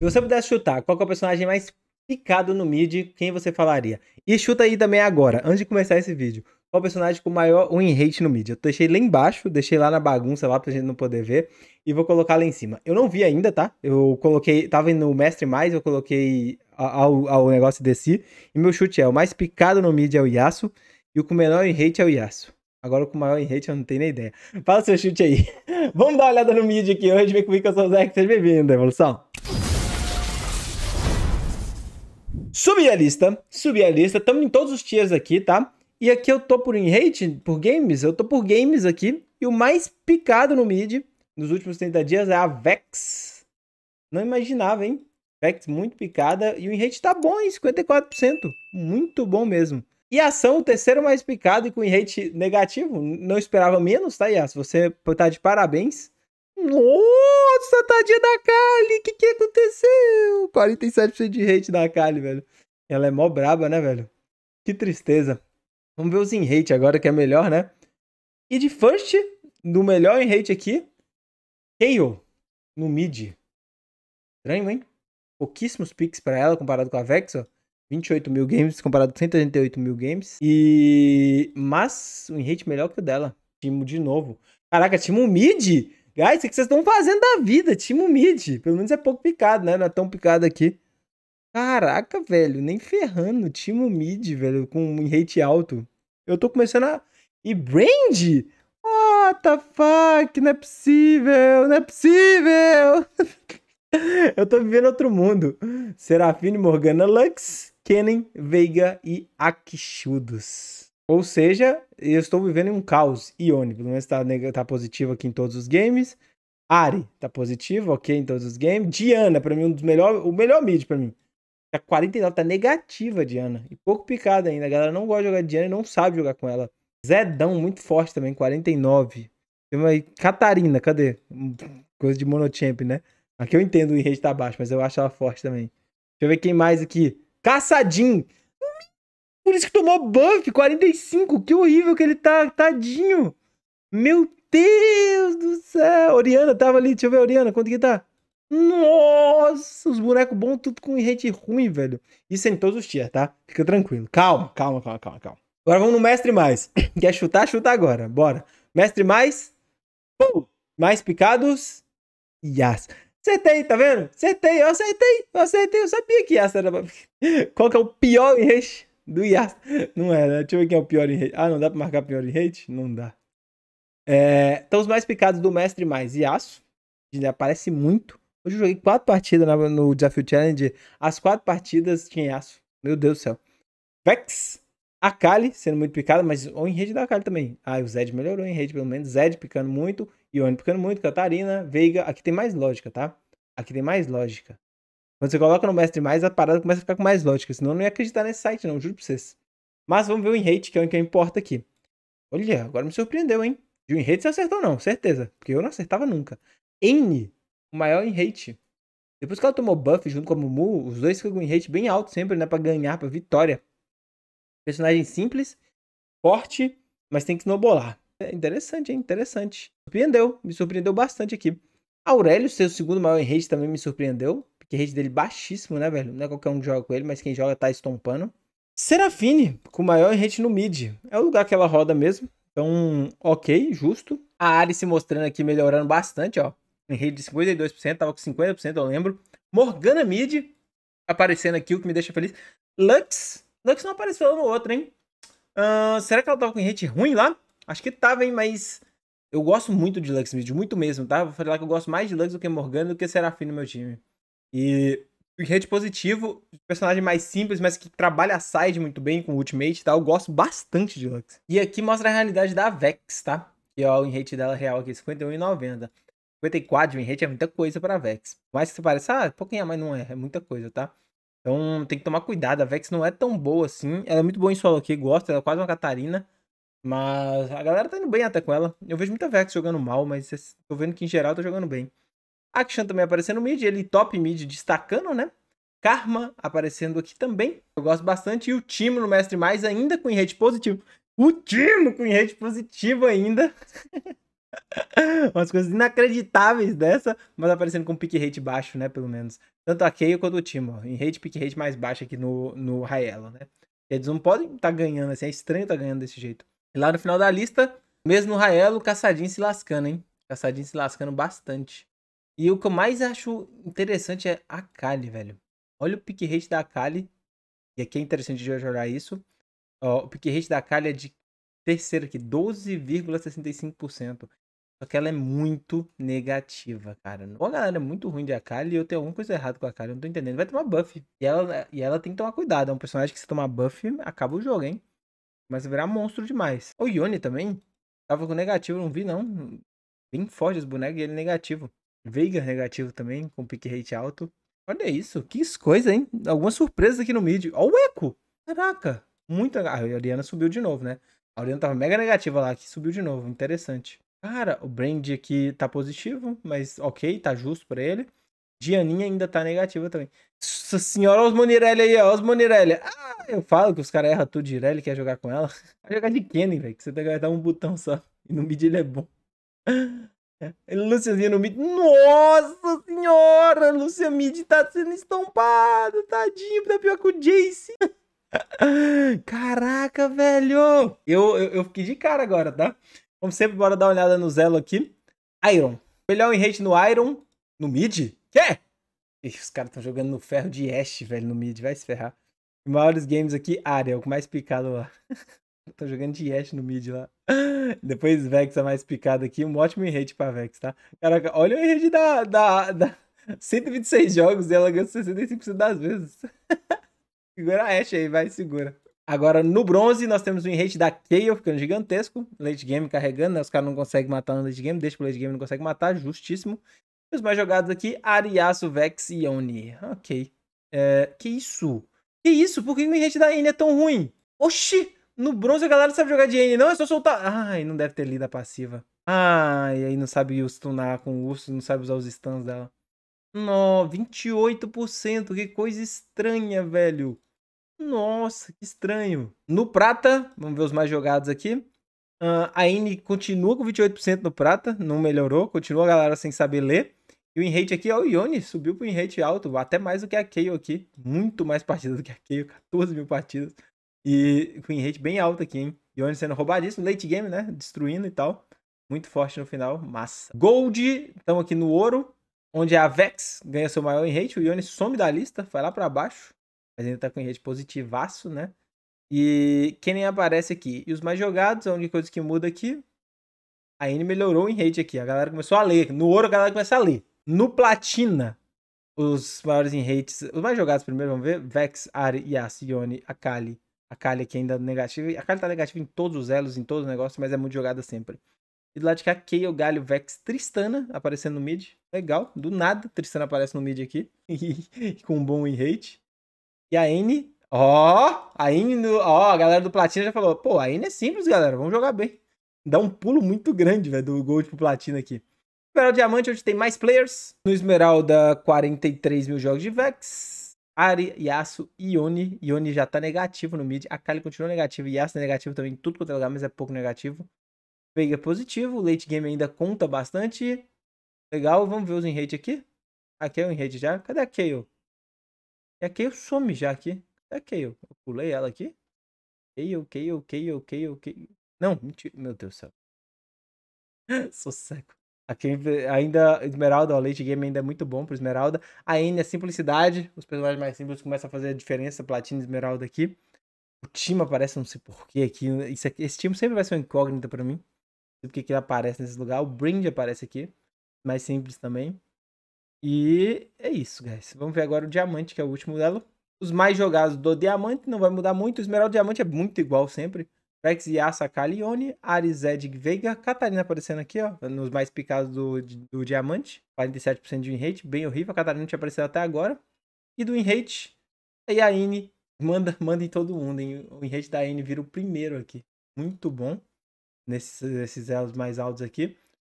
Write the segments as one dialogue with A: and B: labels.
A: Se você pudesse chutar, qual é o personagem mais picado no mid, quem você falaria? E chuta aí também agora, antes de começar esse vídeo. Qual o personagem com maior win rate no mid? Eu deixei lá embaixo, deixei lá na bagunça lá pra gente não poder ver. E vou colocar lá em cima. Eu não vi ainda, tá? Eu coloquei, tava no Mestre Mais, eu coloquei ao, ao negócio desse. E meu chute é, o mais picado no mid é o Yasuo. E o com menor win rate é o Yasuo. Agora com maior rate eu não tenho nem ideia. Fala seu chute aí. Vamos dar uma olhada no mid aqui hoje. Vem comigo que eu sou o Zé, seja bem-vindo, Evolução. Subi a lista, subi a lista, estamos em todos os tiers aqui, tá? E aqui eu tô por in rate, por games, eu tô por games aqui. E o mais picado no mid nos últimos 30 dias é a Vex. Não imaginava, hein? Vex muito picada e o in rate tá bom, hein? 54%. Muito bom mesmo. E ação, o terceiro mais picado e com rate negativo. Não esperava menos, tá, Yas? Você tá de parabéns. Nossa, tadinha da Kali, o que que aconteceu? 47% de rate da Kali, velho. Ela é mó braba, né, velho? Que tristeza. Vamos ver os in rate agora, que é melhor, né? E de first, no melhor in rate aqui, Kayle, no mid. Estranho, hein? Pouquíssimos picks para ela comparado com a Vex, ó. 28 mil games comparado com 188 mil games. E. Mas o rate melhor que o dela. Timo de novo. Caraca, Timo mid? Guys, o que vocês estão fazendo da vida? Timo mid. Pelo menos é pouco picado, né? Não é tão picado aqui. Caraca, velho. Nem ferrando. Timo mid, velho. Com um rate alto. Eu tô começando a. E Brand? What the fuck? Não é possível. Não é possível. Eu tô vivendo outro mundo. Serafine Morgana Lux. Kennen, Veiga e Akishudos. Ou seja, eu estou vivendo em um caos. Ione, pelo menos tá, tá positivo aqui em todos os games. Ari, tá positivo, ok, em todos os games. Diana, pra mim, um dos melhores, o melhor mid pra mim. Tá 49, tá negativa, Diana. E pouco picada ainda. A galera não gosta de jogar Diana e não sabe jogar com ela. Zedão, muito forte também, 49. Tem uma Catarina, cadê? Coisa de monochamp, né? Aqui eu entendo o rate tá baixo, mas eu acho ela forte também. Deixa eu ver quem mais aqui. Caçadinho. Por isso que tomou buff, 45. Que horrível que ele tá, tadinho. Meu Deus do céu. Oriana tava ali, deixa eu ver, Oriana, quanto que tá? Nossa, os bonecos bons, tudo com rate ruim, velho. Isso é em todos os tiers, tá? Fica tranquilo. Calma, calma, calma, calma, calma. Agora vamos no mestre mais. Quer chutar? Chuta agora. Bora. Mestre mais. Pum. Mais picados. Yes. Acertei, tá vendo? Acertei, eu acertei, eu acertei, eu sabia que Yasta era. Qual que é o pior hate do Yasta? Não é, né? Deixa eu ver quem é o pior em hate. Ah, não dá pra marcar pior em hate? Não dá. É... Então, os mais picados do mestre mais Yasuo. Ele aparece muito. Hoje eu joguei quatro partidas no Desafio Challenge. As quatro partidas tinha Yasuo. Meu Deus do céu. Vex. Akali sendo muito picada, mas o em rede da Akali também. Ah, o Zed melhorou em rede, pelo menos. Zed picando muito. Ione picando muito. Catarina, Veiga. Aqui tem mais lógica, tá? Aqui tem mais lógica. Quando você coloca no mestre mais, a parada começa a ficar com mais lógica. Senão eu não ia acreditar nesse site, não, juro pra vocês. Mas vamos ver o in-rate, que é o que importa aqui. Olha, agora me surpreendeu, hein? De o in-rate você acertou, não, certeza. Porque eu não acertava nunca. N, o maior in-rate. Depois que ela tomou buff junto com a Mumu, os dois ficam com in-rate bem alto sempre, né? Pra ganhar, pra vitória. Personagem simples, forte, mas tem que snowbolar. É interessante, hein? Interessante. Surpreendeu, me surpreendeu bastante aqui. Aurélio, ser o segundo maior em rede, também me surpreendeu. A rede dele baixíssimo, né, velho? Não é qualquer um que joga com ele, mas quem joga tá estompando. Serafine, com maior rede no mid. É o lugar que ela roda mesmo. Então, ok, justo. A Ari se mostrando aqui, melhorando bastante, ó. Em rede de 52%, tava com 50%, eu lembro. Morgana mid, aparecendo aqui, o que me deixa feliz. Lux, Lux não apareceu no outro, hein? Uh, será que ela tava com rate ruim lá? Acho que tava, hein? Mas eu gosto muito de Lux Mid, muito mesmo, tá? Vou falar que eu gosto mais de Lux do que Morgana do que Serafim no meu time. E o rate positivo, personagem mais simples, mas que trabalha a side muito bem com o Ultimate, tá? Eu gosto bastante de Lux. E aqui mostra a realidade da Vex, tá? Que ó, o rate dela real aqui, 51,90. 54 de rate é muita coisa pra Vex. Mais que você pareça, ah, pouquinho, mas não é, é muita coisa, tá? Então tem que tomar cuidado. A Vex não é tão boa assim. Ela é muito boa em solo aqui, gosto. Ela é quase uma Catarina. Mas a galera tá indo bem até com ela. Eu vejo muita Vex jogando mal, mas tô vendo que em geral tá jogando bem. Action também aparecendo mid, ele top mid destacando, né? Karma aparecendo aqui também. Eu gosto bastante. E o Timo no Mestre Mais ainda com rate positivo. O Timo com rate positivo ainda. Umas coisas inacreditáveis dessa, mas aparecendo com pick rate baixo, né? Pelo menos. Tanto a Kayle quanto o Timo. Em rate, pick rate mais baixo aqui no, no Raelo, né? Eles não podem estar tá ganhando assim, é estranho estar tá ganhando desse jeito. E lá no final da lista, mesmo no Raelo, Caçadinho se lascando, hein? Caçadinho se lascando bastante. E o que eu mais acho interessante é a Kali, velho. Olha o pick rate da Kali. E aqui é interessante de jogar isso. Ó, o pick rate da Kali é de terceiro aqui, 12,65%. Só que ela é muito negativa, cara. Ou a galera é muito ruim de Akali e eu tenho alguma coisa errada com a Akali, eu não tô entendendo. Vai tomar buff. E ela, e ela tem que tomar cuidado. É um personagem que se tomar buff, acaba o jogo, hein? Mas virar monstro demais. O Yone também. Tava com negativo, não vi não. Bem forte os bonecos e ele negativo. Veiga negativo também, com pick rate alto. Olha isso, que coisa, hein? Algumas surpresas aqui no mid. Olha o eco! Caraca! Muito. Ah, a Ariana subiu de novo, né? A Ariana tava mega negativa lá, que subiu de novo. Interessante. Cara, o Brand aqui tá positivo, mas ok, tá justo pra ele. Dianinha ainda tá negativa também. Nossa senhora, os Monirelli aí, ó, os Monirelli. Ah, eu falo que os caras erram tudo de Irelli, quer jogar com ela. Vai jogar de Kenny, velho, que você tem que dar um botão só. E no mid ele é bom. É. Luciazinho no mid. Nossa senhora, Lucia mid tá sendo estampado, tadinho, tá pior que o Jace. Caraca, velho. Eu, eu, eu fiquei de cara agora, tá? Como sempre, bora dar uma olhada no Zelo aqui. Iron. Melhor em no Iron. No mid? Quê? Ixi, os caras estão jogando no ferro de Ash, velho, no mid. Vai se ferrar. Maiores games aqui, Ariel, o mais picado lá. Tô jogando de Ash no mid lá. Depois Vex é mais picado aqui. Um ótimo rate pra Vex, tá? Caraca, olha o rate da, da, da 126 jogos e ela ganhou 65% das vezes. segura a Ash aí, vai, segura. Agora, no bronze, nós temos o rate da Kayle ficando gigantesco. Late game carregando, né? Os caras não conseguem matar no late game, deixa pro late game não consegue matar, justíssimo. E os mais jogados aqui, Ariasu, Vex e Oni. Ok. É, que isso? Que isso? Por que o rate da N é tão ruim? Oxi! No bronze a galera sabe jogar de N, não? É só soltar. Ai, não deve ter lido a passiva. Ai, aí não sabe stunar com o urso, não sabe usar os stuns dela. No, 28%. Que coisa estranha, velho. Nossa, que estranho. No prata, vamos ver os mais jogados aqui. Uh, a N continua com 28% no prata, não melhorou, continua a galera sem saber ler. E o in-rate aqui, ó, o Ione subiu pro in-rate alto, até mais do que a Kayle aqui. Muito mais partidas do que a Kayle, 14 mil partidas. E com in-rate bem alto aqui, hein? Ione sendo roubadíssimo, late game, né? Destruindo e tal. Muito forte no final, massa. Gold, estamos aqui no ouro, onde a Vex ganha seu maior in-rate. O Ione some da lista, vai lá para baixo mas ainda tá com rede positivaço, né? E quem nem aparece aqui. E os mais jogados, a única coisa que muda aqui, a N melhorou em rate aqui. A galera começou a ler. No ouro a galera começa a ler. No platina, os maiores em rates, os mais jogados primeiro, vamos ver, Vex, Ari, Yas, Yone, Akali. Akali aqui ainda negativa. A Akali tá negativa em todos os elos, em todos os negócios, mas é muito jogada sempre. E do lado de cá, Kayle, Galho, Vex, Tristana aparecendo no mid. Legal, do nada, Tristana aparece no mid aqui. com um bom rate. E a N, ó, a N, ó, a galera do Platina já falou, pô, a N é simples, galera, vamos jogar bem. Dá um pulo muito grande, velho, do Gold pro Platina aqui. Esmeralda Diamante, onde tem mais players. No Esmeralda, 43 mil jogos de Vex. Ari, Yasuo, Ione. Ione já tá negativo no mid. A Kali continua negativa. Yasuo é negativo também tudo quanto é lugar, mas é pouco negativo. Veiga é positivo. Late game ainda conta bastante. Legal, vamos ver os enrate aqui. Aqui é o enrate já. Cadê a Kayle? E a Kayle some já aqui. Cadê a Kayle? Eu pulei ela aqui. Kayle, Kayle, Kayle, Kayle, Kayle. Não, mentira. Meu Deus do céu. Sou seco. Aqui ainda, Esmeralda, o late game ainda é muito bom pro Esmeralda. A N é simplicidade. Os personagens mais simples começam a fazer a diferença. Platina e Esmeralda aqui. O time aparece, não sei porquê aqui. Aqui. Esse time sempre vai ser uma incógnita pra mim. Não sei porque que ele aparece nesse lugar. O Brind aparece aqui. Mais simples também. E é isso, guys. Vamos ver agora o diamante, que é o último dela. Os mais jogados do diamante não vai mudar muito. O esmeralda diamante é muito igual sempre. Rex, Yasa, Kalione, Ares, Zed, Veiga, Catarina aparecendo aqui, ó, nos mais picados do, do diamante. 47% de win bem horrível. A Catarina não tinha aparecido até agora. E do win rate, a Ine manda, manda em todo mundo, hein? O win da Ine vira o primeiro aqui. Muito bom. Nesses, nesses elos mais altos aqui.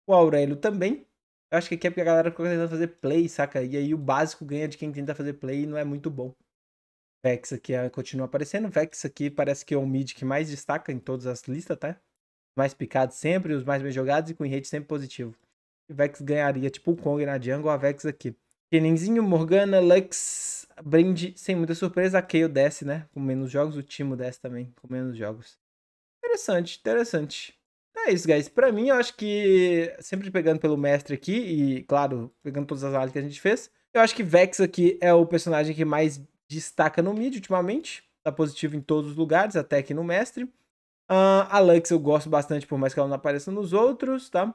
A: O Aurélio também. Eu acho que aqui é porque a galera fica tentando fazer play, saca? E aí o básico ganha de quem tenta fazer play e não é muito bom. Vex aqui é, continua aparecendo. Vex aqui parece que é o mid que mais destaca em todas as listas, tá? mais picados sempre, os mais bem jogados e com rate sempre positivo. Vex ganharia, tipo o Kong na jungle, a Vex aqui. Keninzinho, Morgana, Lux, Brinde, sem muita surpresa, a Kayle desce, né? Com menos jogos, o Timo desce também, com menos jogos. Interessante, interessante. É isso, guys. Pra mim, eu acho que, sempre pegando pelo mestre aqui, e, claro, pegando todas as análises que a gente fez, eu acho que Vex aqui é o personagem que mais destaca no mid ultimamente. Tá positivo em todos os lugares, até aqui no mestre. Uh, a Lux eu gosto bastante, por mais que ela não apareça nos outros, tá?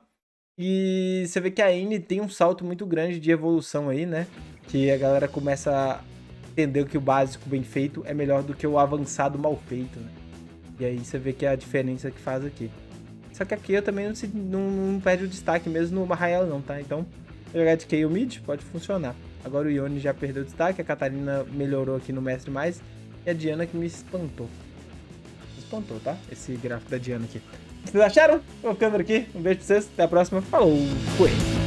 A: E você vê que a Anne tem um salto muito grande de evolução aí, né? Que a galera começa a entender que o básico bem feito é melhor do que o avançado mal feito, né? E aí você vê que é a diferença que faz aqui. Só que aqui eu também não, se, não, não perde o destaque mesmo no Marrael não, tá? Então, jogar de Kayle mid pode funcionar. Agora o Ione já perdeu o destaque, a Catarina melhorou aqui no Mestre Mais, e a Diana que me espantou. Me espantou, tá? Esse gráfico da Diana aqui. Vocês acharam? Vou ficando aqui. Um beijo pra vocês. Até a próxima. Falou. Fui.